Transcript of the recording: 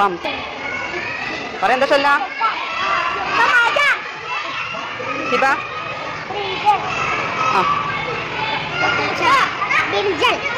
Ma'am. Parang dasal na. Tomato. Diba? Brinjal. Ah. Brinjal. Tomato.